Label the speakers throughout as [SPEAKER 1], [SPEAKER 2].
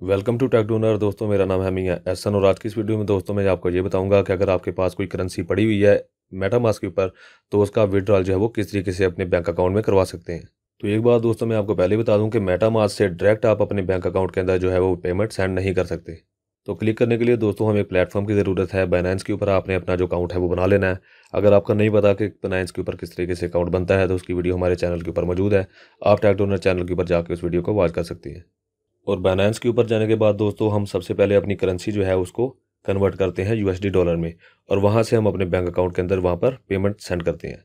[SPEAKER 1] Welcome to take donor दोस्तों, मेरा नाम है मियाँ एहसन और आज की इस वीडियो में दोस्तों, मैं आपको ये बताऊँगा कि अगर आपके पास कोई करेंसी पड़ी हुई है मेटामास्क के ऊपर तो उसका विड्रॉल जो है वो किस तरीके से अपने बैंक अकाउंट में करवा सकते हैं। तो एक बात दोस्तों, मैं आपको पहले बता दूँ कि मेटामास्क से डायरेक्ट आप अपने बैंक अकाउंट के अंदर जो है वो पेमेंट सेंड नहीं कर सकते। तो क्लिक करने के लिए दोस्तों, हमें एक प्लेटफॉर्म की ज़रूरत है। बाइनेंस के ऊपर आपने अपना जो अकाउंट है वो बना लेना है। अगर आपका नहीं पता कि बाइनेंस के ऊपर किस तरीके से अकाउंट बनता है तो उसकी वीडियो हमारे चैनल के ऊपर मौजूद है। आप टैक डोनर चैनल के ऊपर जाकर उस वीडियो को वॉच कर सकती हैं। और बाइनेंस के ऊपर जाने के बाद दोस्तों, हम सबसे पहले अपनी करेंसी जो है उसको कन्वर्ट करते हैं यूएसडी डॉलर में और वहाँ से हम अपने बैंक अकाउंट के अंदर वहाँ पर पेमेंट सेंड करते हैं।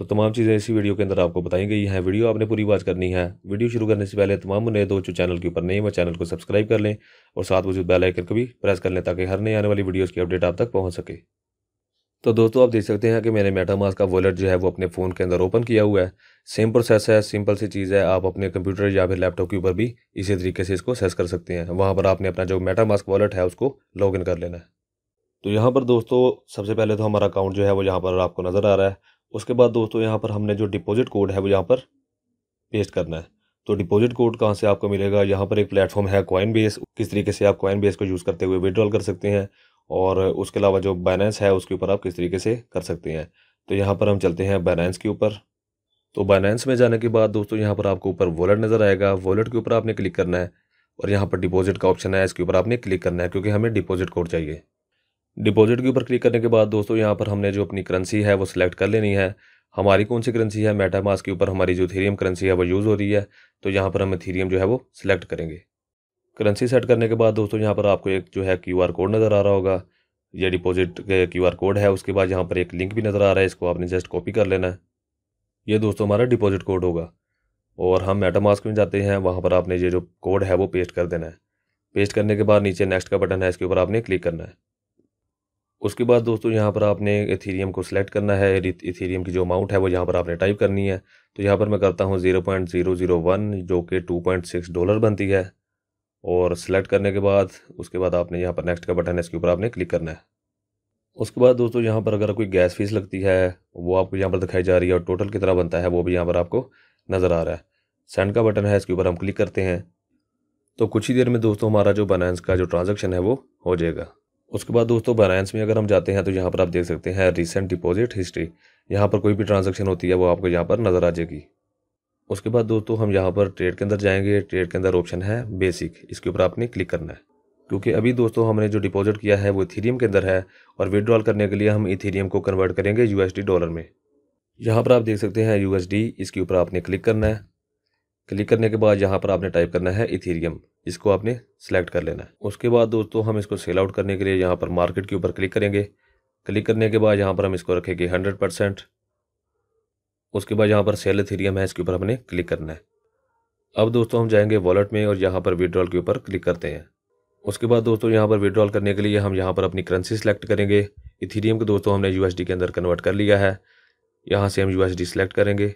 [SPEAKER 1] तो तमाम चीज़ें इसी वीडियो के अंदर आपको बताई गई हैं। वीडियो आपने पूरी बात करनी है। वीडियो शुरू करने से पहले तमाम नए दोस्तों चैनल के ऊपर नहीं वो चैनल को सब्सक्राइब कर लें और साथ वजूद बेल आइकन को भी प्रेस कर लें ताकि हर नई आने वाली वीडियोज़ की अपडेट आप तक पहुँच सके। तो दोस्तों, आप देख सकते हैं कि मैंने मेटामास का वॉलेट जो है वो अपने फ़ोन के अंदर ओपन किया हुआ है। सेम प्रोसेस है सिंपल सी चीज़ है। आप अपने कंप्यूटर या फिर लैपटॉप के ऊपर भी इसी तरीके से इसको सेस कर सकते हैं। वहाँ पर आपने अपना जो मेटामास्क वॉलेट है, उसको लॉग कर लेना है। तो यहाँ पर दोस्तों, सबसे पहले तो हमारा अकाउंट जो है वो यहाँ पर आपको नज़र आ रहा है। उसके बाद दोस्तों, यहाँ पर हमने जो डिपॉजिट कोड है वो यहाँ पर पेस्ट करना है। तो डिपॉजिट कोड कहाँ से आपको मिलेगा? यहाँ पर एक प्लेटफॉर्म है कॉइन बेस किस तरीके से आप कॉइन बेस को यूज़ करते हुए विड्रॉल कर सकते हैं। और उसके अलावा जो बाइनेंस है, उसके ऊपर आप किस तरीके से कर सकते हैं? तो यहाँ पर हम चलते हैं बाइनेंस के ऊपर। तो बाइनेंस में जाने के बाद दोस्तों, यहाँ पर आपको ऊपर वॉलेट नज़र आएगा। वॉलेट के ऊपर आपने क्लिक करना है और यहाँ पर डिपॉजिट का ऑप्शन है। इसके ऊपर आपने क्लिक करना है क्योंकि हमें डिपॉजिट कोड चाहिए। डिपॉजिट के ऊपर क्लिक करने के बाद दोस्तों, यहाँ पर हमने जो अपनी करेंसी है, वो सिलेक्ट कर लेनी है। हमारी कौन सी करेंसी है? मेटामास के ऊपर हमारी जो थीरियम करेंसी है, वो यूज़ हो रही है। तो यहाँ पर हम थीरियम जो है, वो सिलेक्ट करेंगे। करेंसी सेट करने के बाद दोस्तों यहाँ पर आपको एक जो है क्यू आर कोड नज़र आ रहा होगा। ये डिपॉजिट क्यू आर कोड है, उसके बाद यहाँ पर एक लिंक भी नज़र आ रहा है, इसको आपने जस्ट कॉपी कर लेना है। ये दोस्तों हमारा डिपॉजिट कोड होगा। और हम मेटामास्क में जाते हैं, वहाँ पर आपने ये जो कोड है वो पेस्ट कर देना है। पेस्ट करने के बाद नीचे नेक्स्ट का बटन है, इसके ऊपर आपने क्लिक करना है। उसके बाद दोस्तों यहाँ पर आपने इथीरियम को सिलेक्ट करना है। इथीरियम की जो अमाउंट है वो यहाँ पर आपने टाइप करनी है। तो यहाँ पर मैं करता हूँ zero point zero zero one जो कि टू पॉइंट सिक्स डॉलर बनती है। और सिलेक्ट करने के बाद, उसके बाद आपने यहाँ पर नेक्स्ट का बटन है, इसके ऊपर आपने क्लिक करना है। उसके बाद दोस्तों यहाँ पर अगर कोई गैस फ़ीस लगती है, वो आपको यहाँ पर दिखाई जा रही है और टोटल कितना बनता है, वो भी यहाँ पर आपको नज़र आ रहा है। सेंड का बटन है, इसके ऊपर हम क्लिक करते हैं। तो कुछ ही देर में दोस्तों हमारा जो बाइनेंस का जो ट्रांजेक्शन है, वो हो जाएगा। उसके बाद दोस्तों बाइनेंस में अगर हम जाते हैं तो यहाँ पर आप देख सकते हैं रिसेंट डिपॉजिट हिस्ट्री यहाँ पर कोई भी ट्रांजेक्शन होती है, वो आपको यहाँ पर नज़र आ जाएगी। उसके बाद दोस्तों, हम यहाँ पर ट्रेड के अंदर जाएँगे। ट्रेड के अंदर ऑप्शन है बेसिक इसके ऊपर आपने क्लिक करना है। क्योंकि अभी दोस्तों, हमने जो डिपॉजिट किया है, वो इथीरियम के अंदर है और विड्रॉल करने के लिए हम इथीरियम को कन्वर्ट करेंगे यूएसडी डॉलर में। यहाँ पर आप देख सकते हैं यूएसडी इसके ऊपर आपने क्लिक करना है। क्लिक करने के बाद यहाँ पर आपने टाइप करना है इथीरियम इसको आपने सेलेक्ट कर लेना है। उसके बाद दोस्तों, हम इसको सेल आउट करने के लिए यहाँ पर मार्केट के ऊपर क्लिक करेंगे। क्लिक करने के बाद यहाँ पर हम इसको रखेंगे हंड्रेड परसेंट उसके बाद यहाँ पर सेल इथीरियम है, इसके ऊपर हमने क्लिक करना है। अब दोस्तों हम जाएँगे वॉलेट में और यहाँ पर विड्रॉल के ऊपर क्लिक करते हैं। उसके बाद दोस्तों यहाँ पर विड्रॉल करने के लिए हम यहाँ पर अपनी करेंसी सेलेक्ट करेंगे। इथीरियम को दोस्तों हमने यूएसडी के अंदर कन्वर्ट कर लिया है। यहाँ से हम यू सेलेक्ट करेंगे।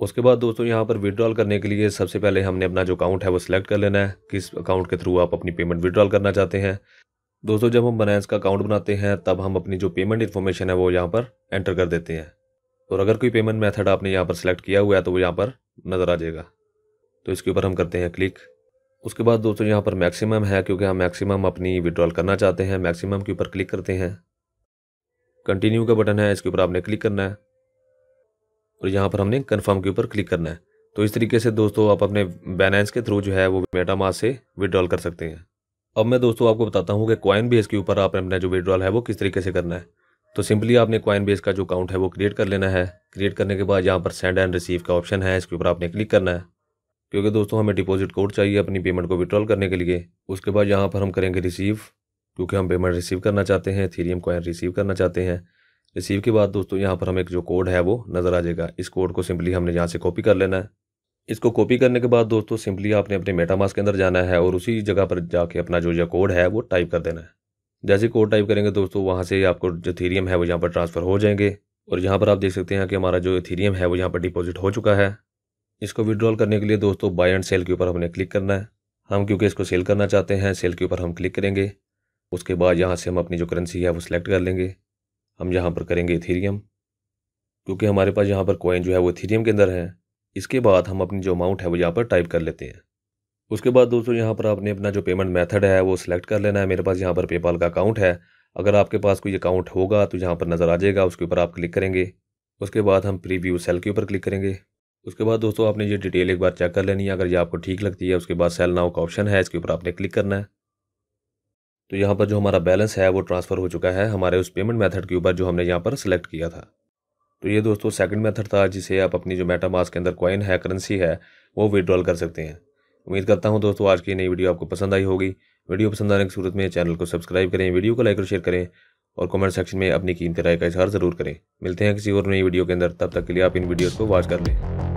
[SPEAKER 1] उसके बाद दोस्तों यहाँ पर विड्रॉल करने के लिए सबसे पहले हमने अपना जो अकाउंट है वो सिलेक्ट कर लेना है। किस अकाउंट के थ्रू आप अपनी पेमेंट विड्रॉल करना चाहते हैं। दोस्तों जब हम बनायस का अकाउंट बनाते हैं, तब हम अपनी जो पेमेंट इन्फॉर्मेशन है वो यहाँ पर एंटर कर देते हैं। और अगर कोई पेमेंट मेथड आपने यहाँ पर सिलेक्ट किया हुआ है तो वो यहाँ पर नज़र आ जाएगा। तो इसके ऊपर हम करते हैं क्लिक उसके बाद दोस्तों, यहाँ पर मैक्सिमम है, क्योंकि हम मैक्सिमम अपनी विड्रॉल करना चाहते हैं। मैक्सिमम के ऊपर क्लिक करते हैं। कंटिन्यू का बटन है, इसके ऊपर आपने क्लिक करना है। और यहाँ पर हमने कन्फर्म के ऊपर क्लिक करना है। तो इस तरीके से दोस्तों, आप अपने बैलेंस के थ्रू जो है, वो मेटामास से विड्रॉल कर सकते हैं। अब मैं दोस्तों, आपको बताता हूँ कि कॉइन बेस के ऊपर आपने अपना जो विड्रॉल है, वो किस तरीके से करना है। तो सिंपली आपने कॉइन बेस का जो अकाउंट है वो क्रिएट कर लेना है। क्रिएट करने के बाद यहाँ पर सेंड एंड रिसीव का ऑप्शन है, इसके ऊपर आपने क्लिक करना है। क्योंकि दोस्तों, हमें डिपॉजिट कोड चाहिए अपनी पेमेंट को विड्रॉल करने के लिए। उसके बाद यहाँ पर हम करेंगे रिसीव क्योंकि हम पेमेंट रिसीव करना चाहते हैं थीरियम कॉइन रिसीव करना चाहते हैं। रिसीव के बाद दोस्तों, यहाँ पर हमें एक जो कोड है वो नज़र आ जाएगा। इस कोड को सिंपली हमने यहाँ से कॉपी कर लेना है। इसको कॉपी करने के बाद दोस्तों, सिंपली आपने अपने मेटामास के अंदर जाना है और उसी जगह पर जाके अपना जो यह कोड है वो टाइप कर देना है। जैसे कोड टाइप करेंगे दोस्तों, वहाँ से आपको जो थीरियम है वो यहाँ पर ट्रांसफ़र हो जाएँगे। और यहाँ पर आप देख सकते हैं कि हमारा जो थीरियम है वो यहाँ पर डिपॉजिट हो चुका है। इसको विड्रॉल करने के लिए दोस्तों बाय एंड सेल के ऊपर हमने क्लिक करना है। हम क्योंकि इसको सेल करना चाहते हैं सेल के ऊपर हम क्लिक करेंगे। उसके बाद यहाँ से हम अपनी जो करेंसी है वो सिलेक्ट कर लेंगे। हम यहाँ पर करेंगे इथीरियम क्योंकि हमारे पास यहाँ पर कॉइन जो है वो इथीरियम के अंदर है। इसके बाद हम अपनी जो अमाउंट है वो यहाँ पर टाइप कर लेते हैं। उसके बाद दोस्तों यहाँ पर आपने अपना जो पेमेंट मेथड है, वो सिलेक्ट कर लेना है। मेरे पास यहाँ पर पेपाल का अकाउंट है। अगर आपके पास कोई अकाउंट होगा तो यहाँ पर नज़र आ जाएगा, उसके ऊपर आप क्लिक करेंगे। उसके बाद हम प्रीव्यू सेल के ऊपर क्लिक करेंगे। उसके बाद दोस्तों आपने ये डिटेल एक बार चेक कर लेनी है। अगर ये आपको ठीक लगती है, उसके बाद सेल नाउ का ऑप्शन है, इसके ऊपर आपने क्लिक करना है। तो यहाँ पर जो हमारा बैलेंस है, वो ट्रांसफ़र हो चुका है हमारे उस पेमेंट मेथड के ऊपर जो हमने यहाँ पर सिलेक्ट किया था। तो ये दोस्तों सेकंड मेथड था, जिसे आप अपनी जो मेटामास के अंदर कॉइन है करेंसी है, वो विड्रॉल कर सकते हैं। उम्मीद करता हूँ दोस्तों, आज की नई वीडियो आपको पसंद आई होगी। वीडियो पसंद आने की सूरत में चैनल को सब्सक्राइब करें, वीडियो को लाइक और शेयर करें और कमेंट सेक्शन में अपनी कीमती राय का इजहार ज़रूर करें। मिलते हैं किसी और नई वीडियो के अंदर। तब तक के लिए आप इन वीडियोज़ को वॉच कर लें।